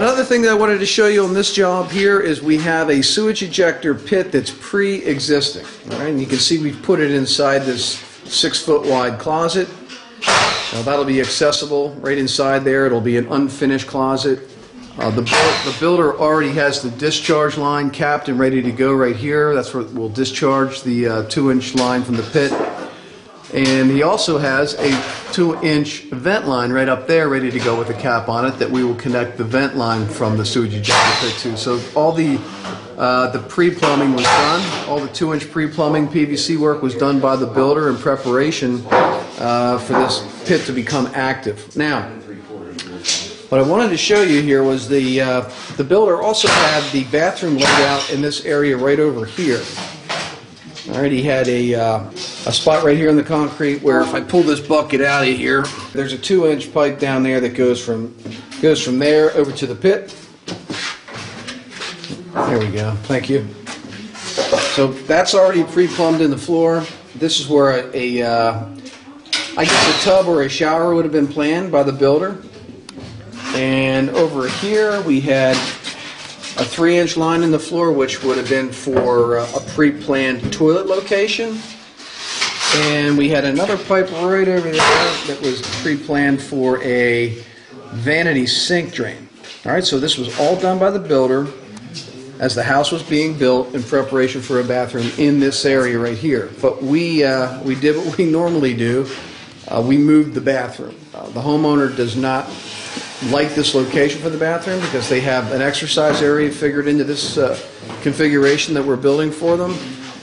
another thing that I wanted to show you on this job here is we have a sewage ejector pit that's pre-existing. And you can see we've put it inside this six-foot wide closet. Now that'll be accessible right inside there. It'll be an unfinished closet. Uh, the, the builder already has the discharge line capped and ready to go right here. That's where we'll discharge the uh, two-inch line from the pit. And he also has a two-inch vent line right up there ready to go with a cap on it that we will connect the vent line from the sewage ejector pit to. So all the uh, the pre-plumbing was done. All the two-inch pre-plumbing PVC work was done by the builder in preparation uh, for this pit to become active. Now, what I wanted to show you here was the uh, the builder also had the bathroom laid out in this area right over here. Right, he had a, uh, a spot right here in the concrete where if I pull this bucket out of here, there's a two-inch pipe down there that goes from goes from there over to the pit. There we go. Thank you. So that's already pre-plumbed in the floor. This is where a, a uh, I guess a tub or a shower would have been planned by the builder. And over here we had three inch line in the floor, which would have been for uh, a pre planned toilet location. And we had another pipe right over there that was pre planned for a vanity sink drain. All right, so this was all done by the builder as the house was being built in preparation for a bathroom in this area right here. But we, uh, we did what we normally do. Uh, we moved the bathroom. Uh, the homeowner does not like this location for the bathroom because they have an exercise area figured into this uh, configuration that we're building for them.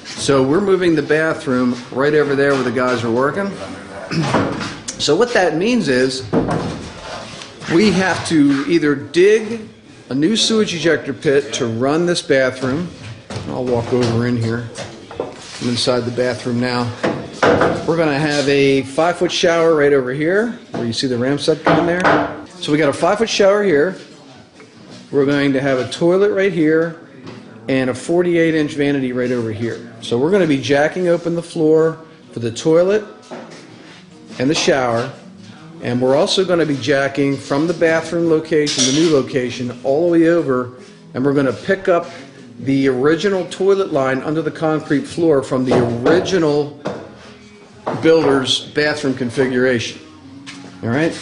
So we're moving the bathroom right over there where the guys are working. so what that means is we have to either dig a new sewage ejector pit to run this bathroom. I'll walk over in here. I'm inside the bathroom now. We're going to have a five foot shower right over here where you see the Ramset going there. So we got a five foot shower here. We're going to have a toilet right here and a 48 inch vanity right over here. So we're going to be jacking open the floor for the toilet and the shower. And we're also going to be jacking from the bathroom location, the new location, all the way over. And we're going to pick up the original toilet line under the concrete floor from the original builder's bathroom configuration. All right?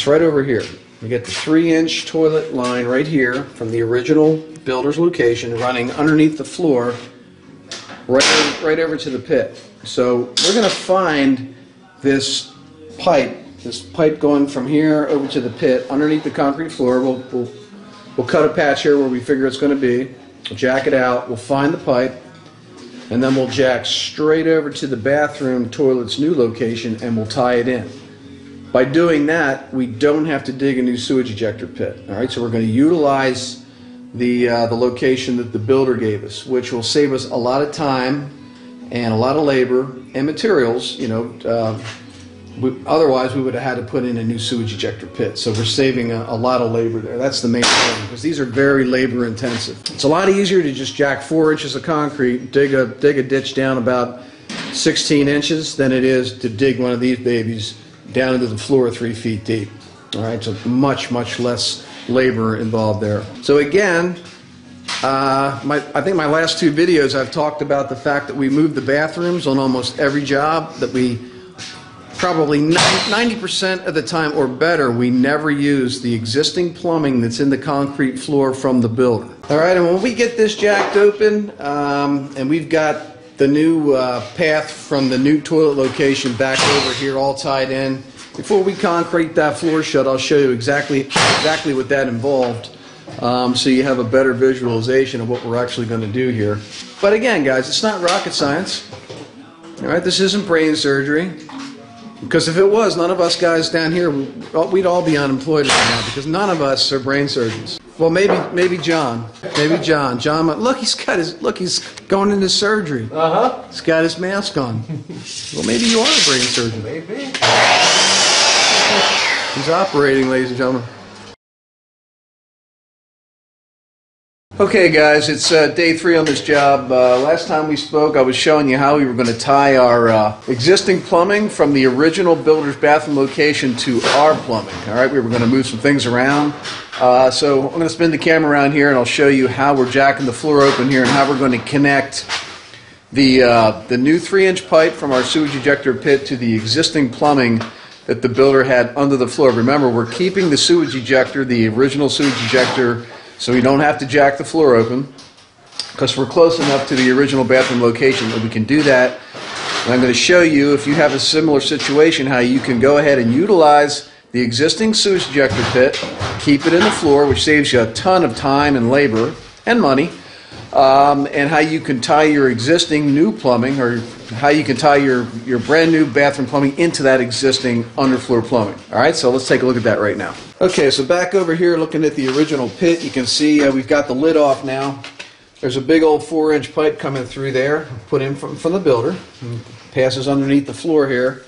It's right over here. We get the three inch toilet line right here from the original builder's location running underneath the floor right, right over to the pit. So we're going to find this pipe, this pipe going from here over to the pit underneath the concrete floor. We'll, we'll, we'll cut a patch here where we figure it's going to be. We'll jack it out. We'll find the pipe. And then we'll jack straight over to the bathroom toilet's new location and we'll tie it in. By doing that, we don't have to dig a new sewage ejector pit. All right, so we're going to utilize the uh, the location that the builder gave us, which will save us a lot of time and a lot of labor and materials. You know, uh, we, otherwise we would have had to put in a new sewage ejector pit. So we're saving a, a lot of labor there. That's the main thing because these are very labor intensive. It's a lot easier to just jack four inches of concrete, dig a dig a ditch down about 16 inches than it is to dig one of these babies down into the floor three feet deep. All right, so much, much less labor involved there. So again, uh, my, I think my last two videos I've talked about the fact that we moved the bathrooms on almost every job, that we probably 90% of the time or better, we never use the existing plumbing that's in the concrete floor from the builder. All right, and when we get this jacked open um, and we've got the new uh, path from the new toilet location back over here all tied in. Before we concrete that floor shut, I'll show you exactly, exactly what that involved um, so you have a better visualization of what we're actually going to do here. But again, guys, it's not rocket science. All right, this isn't brain surgery. Because if it was, none of us guys down here, we'd all be unemployed right now because none of us are brain surgeons. Well, maybe maybe John. Maybe John. John. Look, he's got his look. He's going into surgery. Uh huh. He's got his mask on. well, maybe you are a brain surgeon. Maybe. He's operating, ladies and gentlemen. Okay, guys, it's uh, day three on this job. Uh, last time we spoke, I was showing you how we were going to tie our uh, existing plumbing from the original builder's bathroom location to our plumbing. All right, we were going to move some things around. Uh, so I'm going to spin the camera around here and I'll show you how we're jacking the floor open here and how we're going to connect the, uh, the new three inch pipe from our sewage ejector pit to the existing plumbing that the builder had under the floor. Remember, we're keeping the sewage ejector, the original sewage ejector, so we don't have to jack the floor open because we're close enough to the original bathroom location that we can do that. And I'm going to show you, if you have a similar situation, how you can go ahead and utilize the existing sewage ejector pit, keep it in the floor, which saves you a ton of time and labor and money, um, and how you can tie your existing new plumbing or how you can tie your, your brand new bathroom plumbing into that existing underfloor plumbing. All right, so let's take a look at that right now. Okay, so back over here looking at the original pit, you can see uh, we've got the lid off now. There's a big old four inch pipe coming through there, put in from, from the builder, passes underneath the floor here.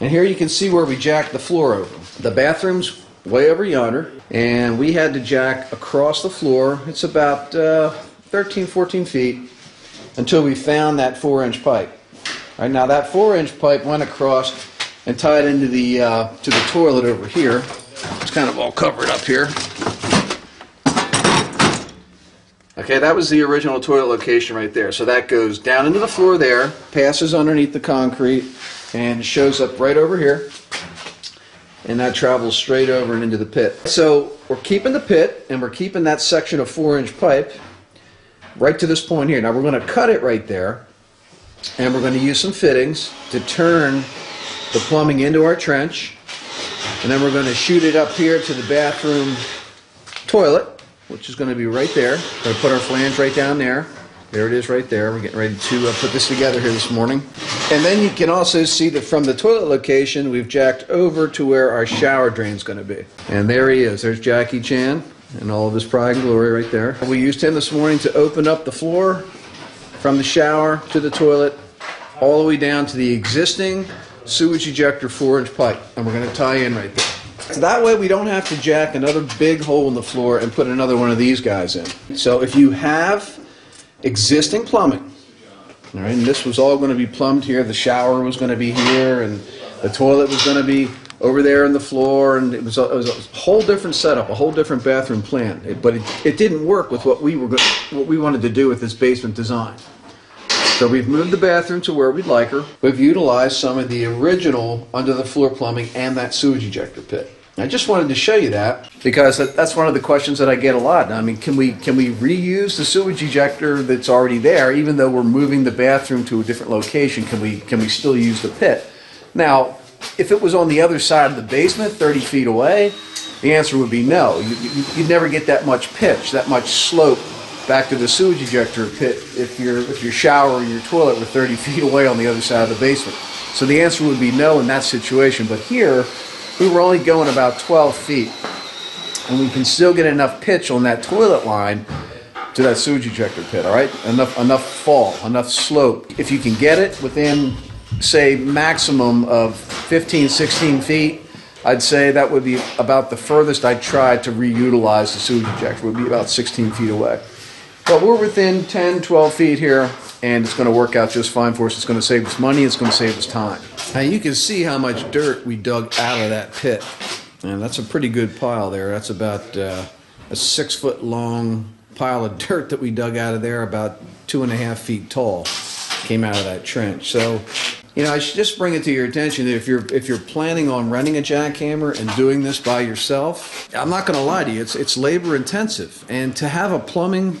And here you can see where we jacked the floor over. The bathroom's way over yonder, and we had to jack across the floor. It's about uh, 13, 14 feet until we found that four inch pipe. Right, now that four inch pipe went across and tied into the, uh, to the toilet over here. It's kind of all covered up here. Okay, that was the original toilet location right there. So that goes down into the floor there, passes underneath the concrete, and shows up right over here. And that travels straight over and into the pit. So we're keeping the pit, and we're keeping that section of four inch pipe right to this point here. Now we're going to cut it right there, and we're going to use some fittings to turn the plumbing into our trench. And then we're going to shoot it up here to the bathroom toilet which is going to be right there. We're going to put our flange right down there. There it is right there. We're getting ready to uh, put this together here this morning. And then you can also see that from the toilet location, we've jacked over to where our shower drain is going to be. And there he is. There's Jackie Chan and all of his pride and glory right there. We used him this morning to open up the floor from the shower to the toilet all the way down to the existing sewage ejector 4-inch pipe. And we're going to tie in right there. So that way we don't have to jack another big hole in the floor and put another one of these guys in. So if you have existing plumbing, all right, and this was all going to be plumbed here, the shower was going to be here, and the toilet was going to be over there in the floor, and it was a, it was a whole different setup, a whole different bathroom plan. It, but it, it didn't work with what we were what we wanted to do with this basement design. So we've moved the bathroom to where we'd like her. We've utilized some of the original under the floor plumbing and that sewage ejector pit. I just wanted to show you that because that's one of the questions that I get a lot. I mean, can we can we reuse the sewage ejector that's already there, even though we're moving the bathroom to a different location? Can we can we still use the pit? Now, if it was on the other side of the basement, 30 feet away, the answer would be no. You, you'd never get that much pitch, that much slope back to the sewage ejector pit if your if your shower or your toilet were 30 feet away on the other side of the basement. So the answer would be no in that situation. But here, we were only going about 12 feet, and we can still get enough pitch on that toilet line to that sewage ejector pit. All right, enough enough fall, enough slope. If you can get it within, say, maximum of 15, 16 feet. I'd say that would be about the furthest I'd try to reutilize the sewage ejector, would be about 16 feet away. But we're within 10, 12 feet here, and it's going to work out just fine for us. It's going to save us money, it's going to save us time. Now you can see how much dirt we dug out of that pit. And that's a pretty good pile there. That's about uh, a six foot long pile of dirt that we dug out of there, about two and a half feet tall, came out of that trench. So, you know, I should just bring it to your attention that if you're if you're planning on renting a jackhammer and doing this by yourself, I'm not going to lie to you, it's it's labor intensive, and to have a plumbing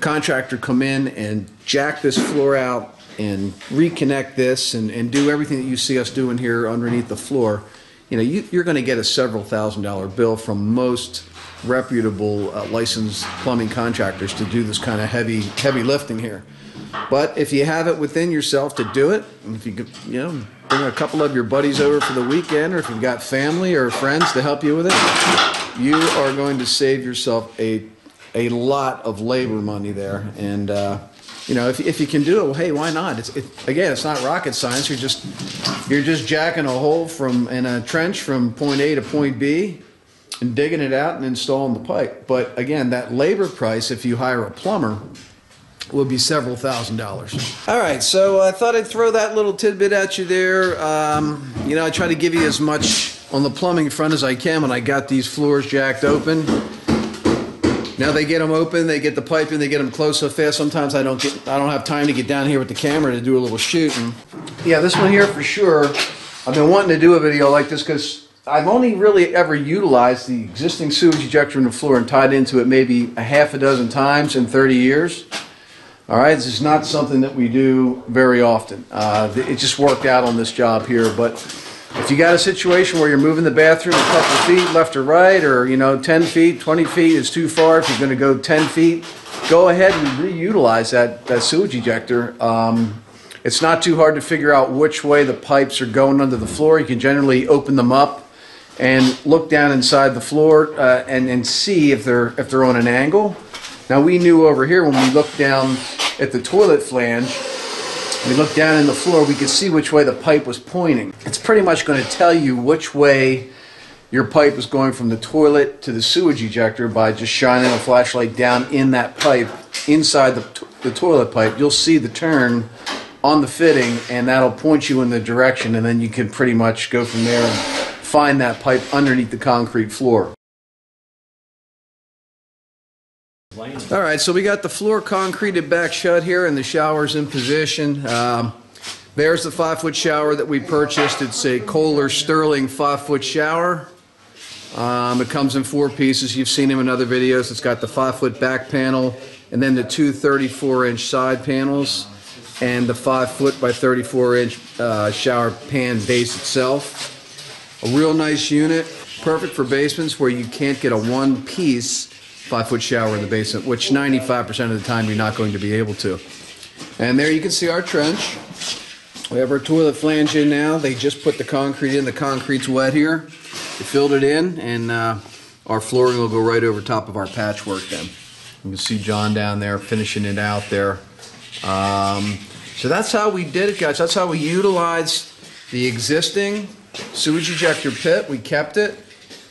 contractor come in and jack this floor out and reconnect this and, and do everything that you see us doing here underneath the floor, you know, you, you're going to get a several thousand dollar bill from most reputable uh, licensed plumbing contractors to do this kind of heavy heavy lifting here. But if you have it within yourself to do it, and if you could, you know, bring a couple of your buddies over for the weekend, or if you've got family or friends to help you with it, you are going to save yourself a a lot of labor money there. And uh, you know, if, if you can do it, well, hey, why not? It's it, again, it's not rocket science. You're just you're just jacking a hole from in a trench from point A to point B, and digging it out and installing the pipe. But again, that labor price, if you hire a plumber, will be several thousand dollars. All right, so I thought I'd throw that little tidbit at you there. Um, you know, I try to give you as much on the plumbing front as I can when I got these floors jacked open. Now they get them open, they get the pipe in, they get them closed so fast. Sometimes I don't get, I don't have time to get down here with the camera to do a little shooting. Yeah, this one here for sure. I've been wanting to do a video like this because I've only really ever utilized the existing sewage ejector in the floor and tied into it maybe a half a dozen times in 30 years. All right, this is not something that we do very often. Uh, it just worked out on this job here, but if you got a situation where you're moving the bathroom a couple feet left or right, or you know, 10 feet, 20 feet is too far. If you're going to go 10 feet, go ahead and reutilize that, that sewage ejector. Um, it's not too hard to figure out which way the pipes are going under the floor. You can generally open them up and look down inside the floor uh, and, and see if they're if they're on an angle. Now we knew over here when we looked down at the toilet flange, we looked down in the floor, we could see which way the pipe was pointing. It's pretty much going to tell you which way your pipe is going from the toilet to the sewage ejector by just shining a flashlight down in that pipe, inside the, the toilet pipe. You'll see the turn on the fitting and that'll point you in the direction and then you can pretty much go from there and find that pipe underneath the concrete floor. All right, so we got the floor concreted back shut here and the shower's in position. Um, there's the five foot shower that we purchased. It's a Kohler Sterling five foot shower. Um, it comes in four pieces. You've seen them in other videos. It's got the five foot back panel and then the two 34 inch side panels and the five foot by 34 inch uh, shower pan base itself. A real nice unit, perfect for basements where you can't get a one piece five foot shower in the basement, which 95% of the time you're not going to be able to. And there you can see our trench. We have our toilet flange in now. They just put the concrete in. The concrete's wet here. They filled it in, and uh, our flooring will go right over top of our patchwork then. You can see John down there finishing it out there. Um, so that's how we did it, guys. That's how we utilized the existing sewage ejector pit. We kept it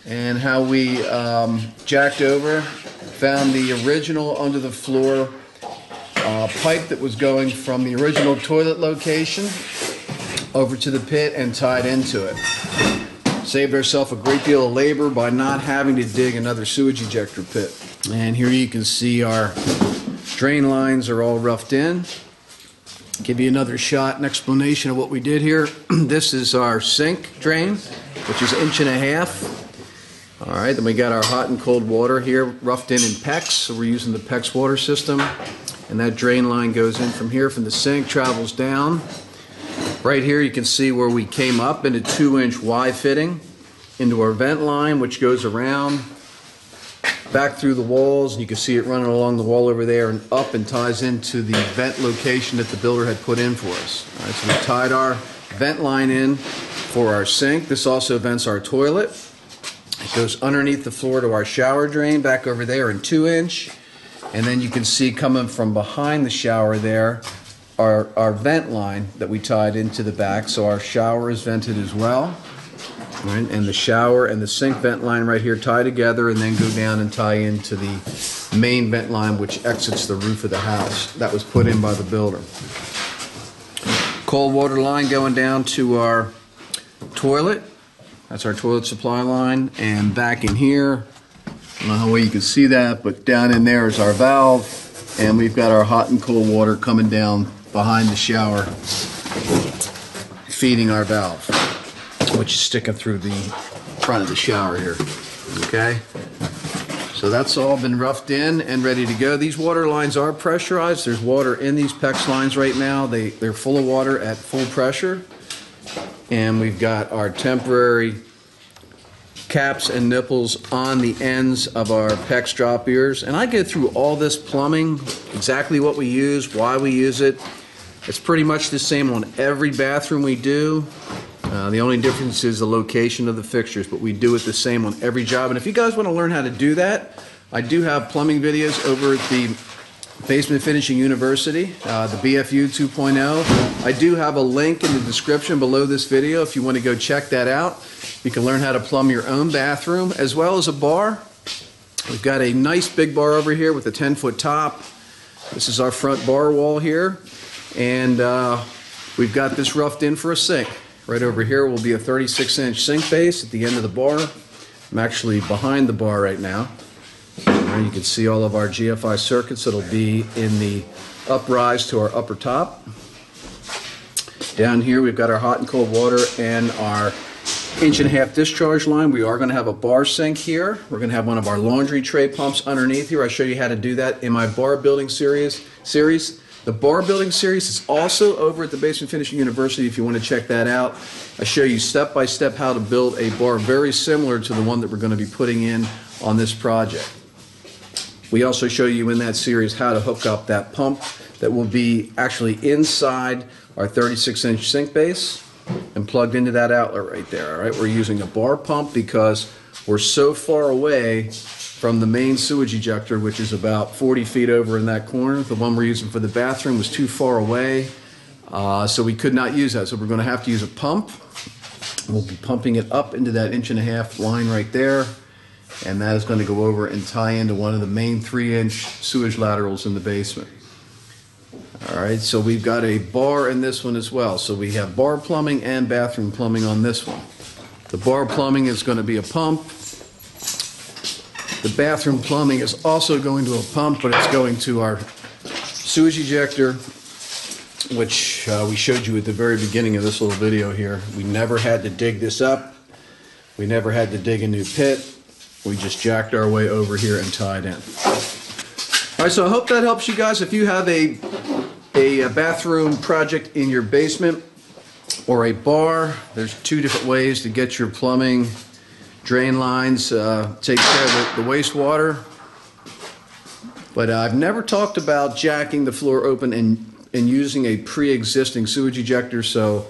and how we um, jacked over, found the original under the floor uh, pipe that was going from the original toilet location over to the pit and tied into it. Saved ourselves a great deal of labor by not having to dig another sewage ejector pit. And here you can see our drain lines are all roughed in. Give you another shot and explanation of what we did here. this is our sink drain, which is inch and a half all right, then we got our hot and cold water here roughed in in PEX, so we're using the PEX water system. And that drain line goes in from here, from the sink, travels down. Right here you can see where we came up in a two inch Y fitting into our vent line, which goes around back through the walls. And you can see it running along the wall over there and up and ties into the vent location that the builder had put in for us. All right, so we tied our vent line in for our sink. This also vents our toilet. It goes underneath the floor to our shower drain back over there in two inch. And then you can see coming from behind the shower there, our, our vent line that we tied into the back. So our shower is vented as well. Right? And the shower and the sink vent line right here tie together and then go down and tie into the main vent line which exits the roof of the house. That was put in by the builder. Cold water line going down to our toilet that's our toilet supply line. And back in here, I don't know how well you can see that, but down in there is our valve. And we've got our hot and cold water coming down behind the shower, feeding our valve, which is sticking through the front of the shower here. Okay? So that's all been roughed in and ready to go. These water lines are pressurized. There's water in these PEX lines right now. They, they're full of water at full pressure and we've got our temporary caps and nipples on the ends of our PEX drop ears. And I go through all this plumbing, exactly what we use, why we use it. It's pretty much the same on every bathroom we do. Uh, the only difference is the location of the fixtures, but we do it the same on every job. And if you guys want to learn how to do that, I do have plumbing videos over at the Basement Finishing University, uh, the BFU 2.0. I do have a link in the description below this video if you want to go check that out. You can learn how to plumb your own bathroom as well as a bar. We've got a nice big bar over here with a 10-foot top. This is our front bar wall here. And uh, we've got this roughed in for a sink. Right over here will be a 36-inch sink base at the end of the bar. I'm actually behind the bar right now. And you can see all of our GFI circuits that'll be in the uprise to our upper top. Down here, we've got our hot and cold water and our inch and a half discharge line. We are going to have a bar sink here. We're going to have one of our laundry tray pumps underneath here. I show you how to do that in my bar building series. Series. The bar building series is also over at the Basement Finishing University if you want to check that out. I show you step by step how to build a bar very similar to the one that we're going to be putting in on this project. We also show you in that series how to hook up that pump that will be actually inside our 36 inch sink base and plugged into that outlet right there. All right, we're using a bar pump because we're so far away from the main sewage ejector, which is about 40 feet over in that corner. The one we're using for the bathroom was too far away, uh, so we could not use that. So we're going to have to use a pump. We'll be pumping it up into that inch and a half line right there, and that is going to go over and tie into one of the main three inch sewage laterals in the basement. All right, so we've got a bar in this one as well. So we have bar plumbing and bathroom plumbing on this one. The bar plumbing is going to be a pump. The bathroom plumbing is also going to a pump, but it's going to our sewage ejector, which uh, we showed you at the very beginning of this little video here. We never had to dig this up. We never had to dig a new pit. We just jacked our way over here and tied in. All right, so I hope that helps you guys. If you have a, a bathroom project in your basement or a bar, there's two different ways to get your plumbing drain lines, uh, take care of the, the wastewater. But uh, I've never talked about jacking the floor open and, and using a pre-existing sewage ejector, so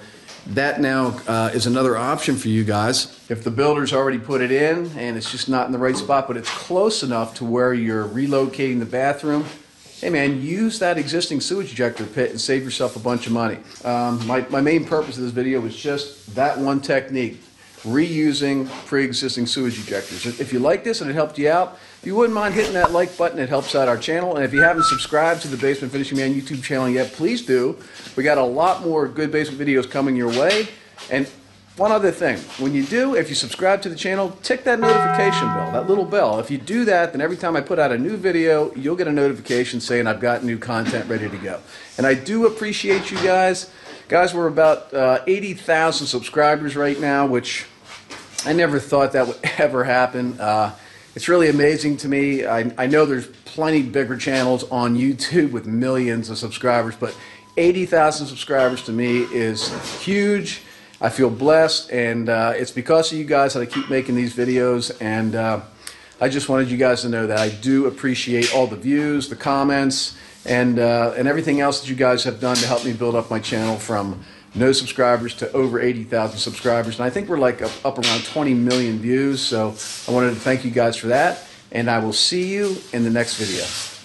that now uh, is another option for you guys. If the builder's already put it in and it's just not in the right spot, but it's close enough to where you're relocating the bathroom, hey man, use that existing sewage ejector pit and save yourself a bunch of money. Um, my, my main purpose of this video was just that one technique reusing pre-existing sewage ejectors. If you like this and it helped you out, if you wouldn't mind hitting that like button, it helps out our channel. And if you haven't subscribed to the Basement Finishing Man YouTube channel yet, please do. We got a lot more good basement videos coming your way. And one other thing, when you do, if you subscribe to the channel, tick that notification bell, that little bell. If you do that, then every time I put out a new video, you'll get a notification saying I've got new content ready to go. And I do appreciate you guys. Guys, we're about uh, 80,000 subscribers right now, which I never thought that would ever happen. Uh, it's really amazing to me. I, I know there's plenty bigger channels on YouTube with millions of subscribers, but 80,000 subscribers to me is huge. I feel blessed, and uh, it's because of you guys that I keep making these videos. And uh, I just wanted you guys to know that I do appreciate all the views, the comments, and uh, and everything else that you guys have done to help me build up my channel from no subscribers to over 80,000 subscribers. And I think we're like up, up around 20 million views. So I wanted to thank you guys for that. And I will see you in the next video.